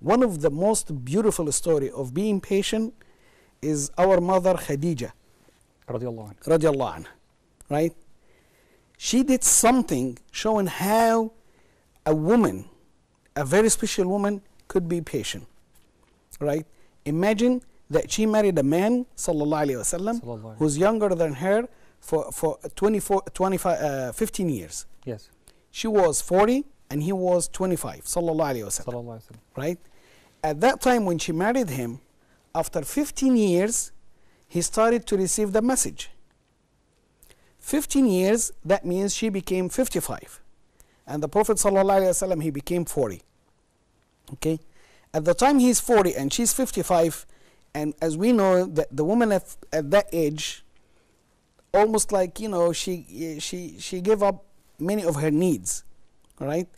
One of the most beautiful story of being patient is our mother Khadija. Radiallahu anha. Right? She did something showing how a woman, a very special woman, could be patient. Right? Imagine that she married a man, sallallahu alayhi wasallam, who's younger than her for, for 24, 25, uh, 15 years. Yes. She was 40 and he was 25 sallallahu alaihi wasallam right? At that time when she married him after 15 years he started to receive the message. 15 years that means she became 55 and the prophet sallallahu alaihi wasallam he became 40 okay? At the time he's 40 and she's 55 and as we know that the woman at, at that age almost like you know she she she gave up many of her needs. Right?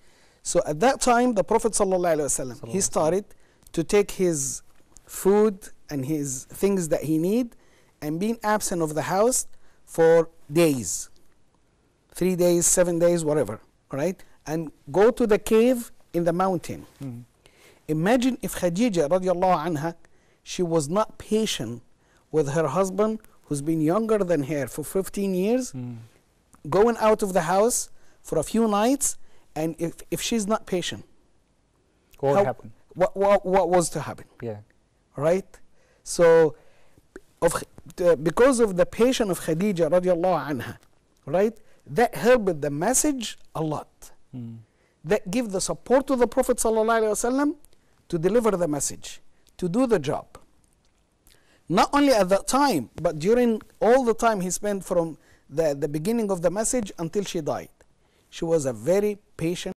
So at that time, the Prophet ﷺ, he started to take his food and his things that he need and being absent of the house for days three days seven days whatever right and go to the cave in the mountain Mhm. imagine if khadija radiallahu anha she was not patient with her husband who's been younger than her for 15 years Mm. going out of the house for a few nights and if, if she's not patient What how- happened? what, what, what was to happen Yeah right? So, of, the, because of the patience of Khadija radiallahu anha, right? That helped the message a lot. Mm. That give the support to the Prophet sallallahu alaihi wasallam to deliver the message, to do the job. Not only at that time, but during all the time he spent from the, the beginning of the message until she died. She was a very patient